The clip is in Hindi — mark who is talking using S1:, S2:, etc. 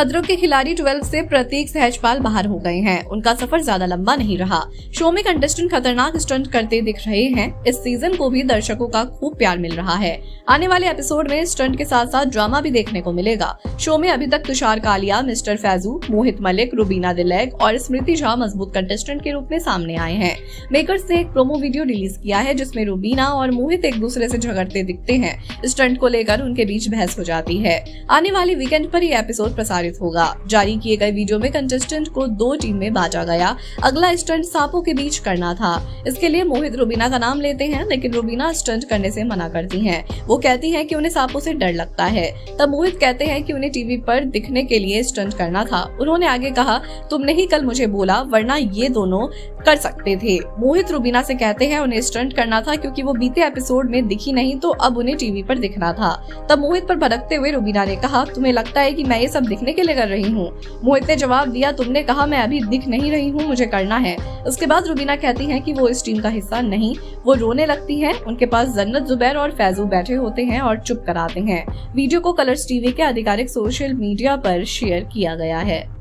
S1: खतरों के खिलाड़ी 12 से प्रतीक सहजपाल बाहर हो गए हैं। उनका सफ़र ज़्यादा लंबा नहीं रहा। शो में कंटेस्टेंट खतरनाक स्टंट करते दिख रहे हैं। इस सीज़न को भी दर्शकों का खूब प्यार मिल रहा है। आने वाले एपिसोड में स्टंट के साथ साथ ड्रामा भी देखने को मिलेगा। शो में अभी तक तुषार कालिया, मिस्टर फैजू, मोहित मलिक, रूबीना दिलैग और स्मृति झा मज़बूत कंटेस्टेंट के रूप में सामने आए हैं। मेकर्स ने एक प्रोमो वीडियो रिलीज़ किया है, जिसमें रूबीना और मोहित एक दूसरे से झगड़ते दिखते हैं। स्टंट को लेकर उनके बीच बहस हो जाती है। आने वाली वीकेंड पर ये एपिसोड प्रसारित होगा। जारी किए गए वीडियो में कंटेस्टेंट को दो टीम में बांटा गया। अगला स्टंट सांपों के बीच करना था। इसके लिए मोहित रूबीना का नाम लेते हैं, लेकिन रूबीना स्टंट करने से मना करती हैं। वो कहती हैं कि उन्हें सांपों से डर लगता है। तब मोहित कहते हैं कि उन्हें टीवी पर दिखने के लिए स्टंट करना था। उन्होंने आगे कहा, तुमने ही कल मुझे बोला, वरना ये दोनों कर सकते थे। मोहित रूबीना से कहते हैं, उन्हें स्टंट करना था क्योंकि वो बीते एपिसोड में दिखी नहीं तो अब उन्हें टीवी पर दिखना था। तब मोहित पर भड़कते हुए रूबीना ने कहा, तुम्हें लगता है कि मैं ये सब दिखने के लिए कर रही हूँ। मोहित ने जवाब दिया, तुमने कहा, मैं अभी दिख नहीं रही हूँ, मुझे करना है। उसके बाद रुबीना कहती है की वो इस टीम का हिस्सा नहीं, वो रोने लगती है। उनके पास जन्नत जुबैर और फैजू बैठे होते हैं और चुप कराते हैं। वीडियो को कलर्स टीवी के आधिकारिक सोशल मीडिया पर शेयर किया गया है।